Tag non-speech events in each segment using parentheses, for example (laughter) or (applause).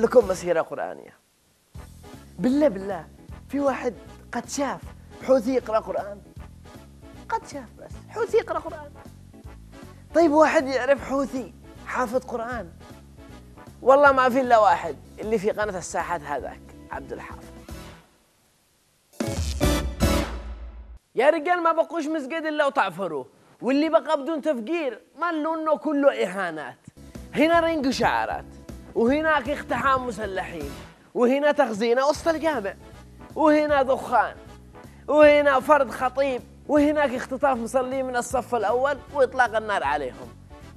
خلكم مسيرة قرآنية. بالله بالله في واحد قد شاف حوثي يقرأ قرآن؟ قد شاف بس حوثي يقرأ قرآن. طيب واحد يعرف حوثي حافظ قرآن؟ والله ما في إلا واحد اللي في قناة الساحات هذاك عبد الحافظ. يا رجال ما بقوش مسجد إلا وتعفروه واللي بقى بدون تفجير مالوا إنه كله إهانات. هنا رنق شعارات. وهناك اقتحام مسلحين وهنا تخزينة وسط الجامع وهنا دخان وهنا فرد خطيب وهناك اختطاف مصلين من الصف الأول وإطلاق النار عليهم.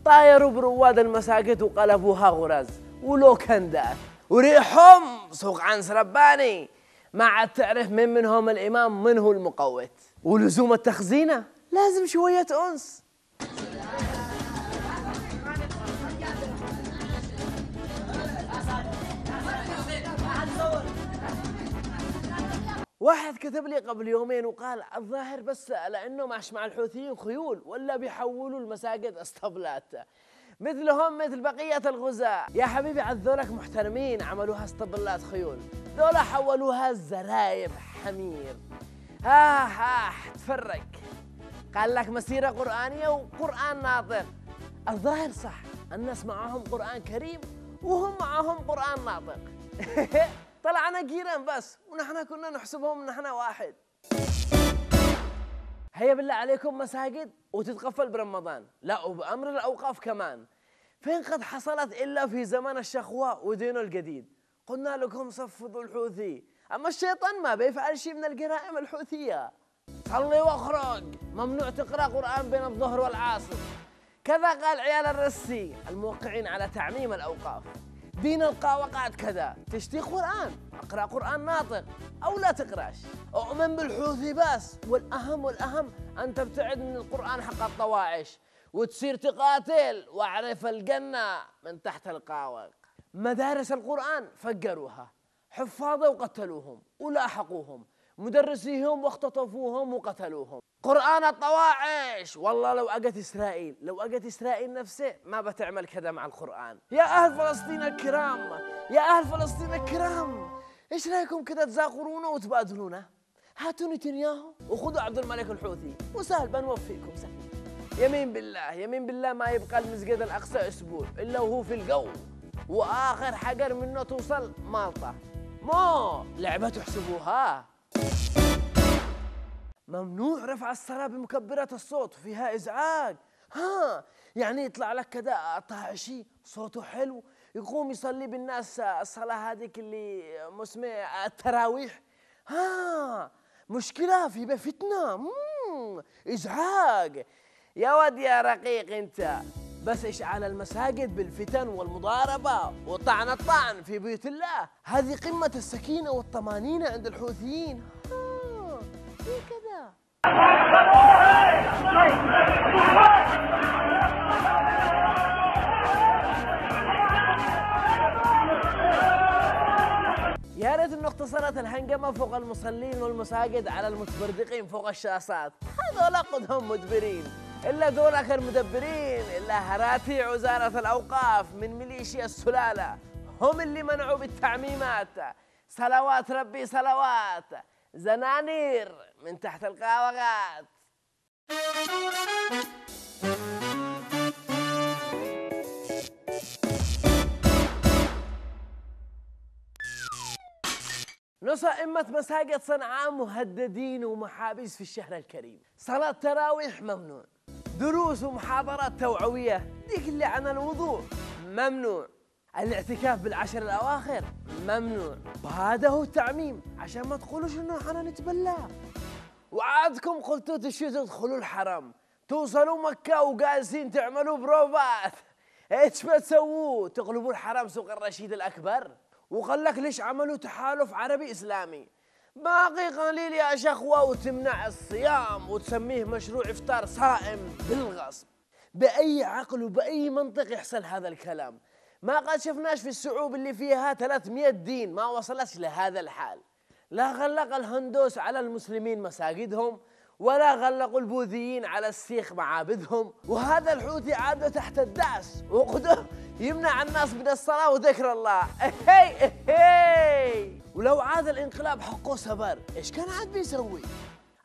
طايروا برواد المساجد وقلبوها غرز ولوكندات وريحهم سوق عنس رباني ما عاد تعرف من منهم الإمام من هو المقوت. ولزوم التخزينة؟ لازم شوية أنس. واحد كتب لي قبل يومين وقال الظاهر بس لأنه ماش مع الحوثيين خيول ولا بيحولوا المساجد أسطبلات. مثلهم مثل بقية الغزاة. يا حبيبي عذولك محترمين عملوها أسطبلات خيول. دول حولوها زرايب حمير ها ها تفرق. قال لك مسيرة قرآنية وقرآن ناطق. الظاهر صح الناس معاهم قرآن كريم وهم معاهم قرآن ناطق. (laughs) طلعنا جيران بس ونحن كنا نحسبهم نحن واحد. هيا بالله عليكم مساجد وتتقفل برمضان. لا وبأمر الأوقاف كمان. فين قد حصلت إلا في زمن الشخواء ودينه الجديد؟ قلنا لكم صفدوا الحوثي. أما الشيطان ما بيفعل شيء من الجرائم الحوثية. صلي وأخرج. ممنوع تقرأ قرآن بين الظهر والعصر. كذا قال عيال الرسي الموقعين على تعميم الأوقاف. دين القاوقات كذا. تشتي قرآن. أقرأ قرآن ناطق. أو لا تقرأش. أؤمن بالحوثي بس. والأهم والأهم أن تبتعد من القرآن حق الطواعش. وتصير تقاتل. واعرف الجنة من تحت القاوق مدارس القرآن فجروها. حفاظه وقتلوهم. ولاحقوهم. مدرسيهم واختطفوهم وقتلوهم. قرآن الطواعش. والله لو أجت إسرائيل لو أجت إسرائيل نفسه ما بتعمل كذا مع القرآن. يا أهل فلسطين الكرام يا أهل فلسطين الكرام إيش رأيكم كذا تزاقرونه وتبادلونه هاتوا نتنياهو وخذوا عبد الملك الحوثي. وسهل بنوفيكم سهل. يمين بالله يمين بالله ما يبقى المسجد الأقصى أسبوع إلا وهو في الجو. وآخر حجر منه توصل مالطا. مو لعبة تحسبوها. ممنوع رفع الصلاة بمكبرات الصوت فيها إزعاج. ها يعني يطلع لك كذا طاعشي صوته حلو يقوم يصلي بالناس الصلاة هذيك اللي مسمى التراويح. ها مشكلة في فتنة مم. إزعاج. يا ود يا رقيق أنت بس إشعال المساجد بالفتن والمضاربة وطعن الطعن في بيوت الله. هذه قمة السكينة والطمانينة عند الحوثيين. يا ريت انه اقتصرت الهنجمه فوق المصلين والمساجد على المتبردقين فوق الشاصات هذول قدهم مدبرين. إلا ذولاك المدبرين إلا هراتي وزارة الأوقاف من ميليشيا السلالة. هم اللي منعوا بالتعميمات. صلوات ربي صلوات. زنانير من تحت القاوغات نص أئمة مساجد صنعاء مهددين ومحابس في الشهر الكريم. صلاة تراويح ممنوع. دروس ومحاضرات توعوية. ديك اللي عن الوضوء ممنوع. الاعتكاف بالعشر الأواخر. ممنوع وهذا هو التعميم. عشان ما تقولوش إنه إحنا نتبلى. وعادكم قلتوا تشي تدخلوا الحرم. توصلوا مكة وجالسين تعملوا بروفات. إيش بتسووا؟ تقلبوا الحرم سوق الرشيد الأكبر. وقال لك ليش عملوا تحالف عربي إسلامي؟ باقي قليل يا شخوة وتمنع الصيام وتسميه مشروع إفطار صائم بالغصب. بأي عقل وبأي منطق يحصل هذا الكلام؟ ما قد شفناش في الشعوب اللي فيها 300 دين ما وصلتش لهذا الحال. لا غلق الهندوس على المسلمين مساجدهم ولا غلقوا البوذيين على السيخ معابدهم. وهذا الحوثي عاد تحت الدعس وقدم يمنع الناس من الصلاة وذكر الله. هي هي ولو عاد الانقلاب حقه سبر إيش كان عاد بيسوي؟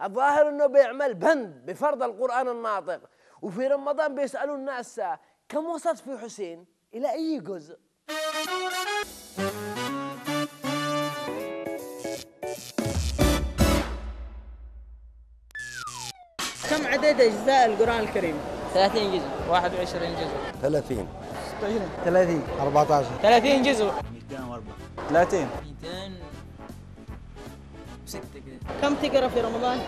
الظاهر إنه بيعمل بند بفرض القرآن الناطق. وفي رمضان بيسألوا الناس كم وصلت في حسين؟ إلى أي جزء؟ كم عدد أجزاء القرآن الكريم؟ 30 جزء. 21 جزء. 30 26 30 14 30 جزء. 30 200 6 كذا كم تقرأ في رمضان؟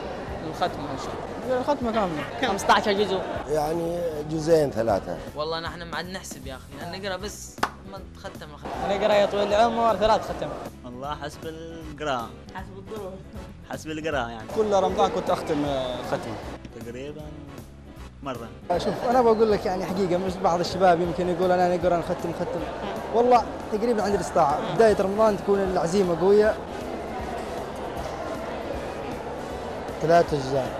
الختمة إن شاء الله. الختمة كاملة. 15 جزء. يعني جزئين ثلاثة. والله نحن ما عاد نحسب يا أخي. يعني نقرأ بس ما نختم الختمة. نقرأ يا طويل العمر ثلاث ختم والله حسب القراءة. حسب الظروف حسب القراءة يعني. كل رمضان كنت أختم آه، ختمة. تقريبا مرة. شوف أنا بقول لك يعني حقيقة مش بعض الشباب يمكن يقول أنا نقرأ نختم نختم والله تقريبا عندي الاستطاعة. بداية رمضان تكون العزيمة قوية. ثلاث أجزاء.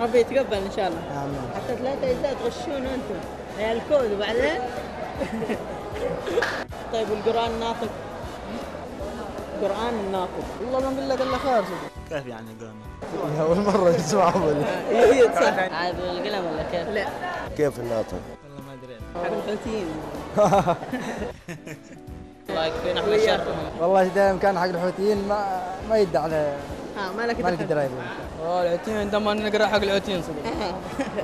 ربي يتقبل إن شاء الله. آمين. حتى ثلاثة أجزاء تغشون أنتم. يا الكود وبعدين (laughs) طيب والقرآن الناطق القرآن الناطق والله ما أقول لك إلا خير كيف يعني قراءة أول مرة اسمع اول (laughs) صح. عاد القلم ولا كيف؟ لا. كيف الناطق؟ والله ما أدري. حق الحوثيين (laughs) الله يكفينا إحنا. شرهم والله دائما كان حق الحوثيين ما ما يدعي على ها ما لك ما لك دخل. درايه أوه العتيين عندما نقرأ حق العتيين صدق.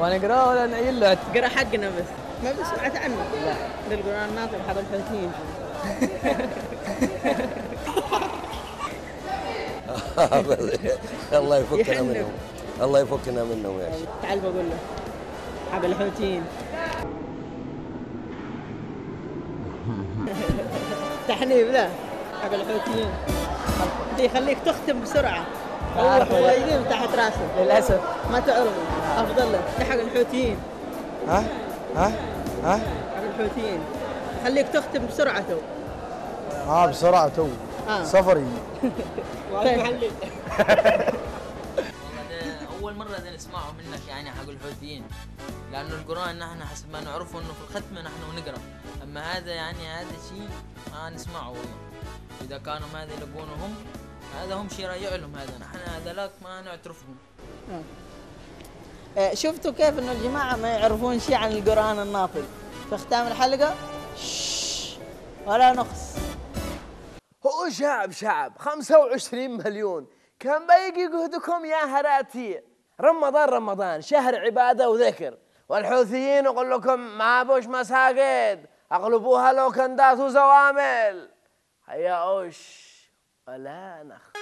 ونقرا ولا نعيل له. قرأ حقنا بس. ما بسمعت عنه. لا. للقرآن الناطق حق الحوثيين (laughs) الله يفكنا. منهم. الله يفكنا منهم يا شيخ. تعال بقول له. حق الحوثيين (laughs) تحنيف ذا حق الحوثيين دي يخليك تختم بسرعة. هو يجيب تحت راسه للأسف. ما تعرف. أفضل لك. ده حق الحوثيين. ها؟ ها؟ ها؟ حق الحوثيين. خليك تختم بسرعة تو. آه بسرعة تو. آه. سفري. (laughs) طيب. (laughs) والله ده أول مرة ده نسمعه منك يعني حق الحوثيين. لأنه القران نحن حسب ما نعرفه إنه في الختمه نحن نقرا أما هذا يعني هذا شيء ما نسمعه. والله إذا كانوا هذا يلقونه هم هذا هم شرايع لهم هذا. نحن هذاك ما نعترفهم. آه، شفتوا كيف إنه الجماعة ما يعرفون شيء عن القرآن الناطق؟ في ختام الحلقة؟ شش، ولا نقص. هو شعب شعب. 25 مليون. كم باقي جهدكم يا هراتي؟ رمضان رمضان. شهر عبادة وذكر. والحوثيين يقول لكم ما بوش مساجد. اقلبوها لوكندات وزوامل هيا أوش. ولا نخ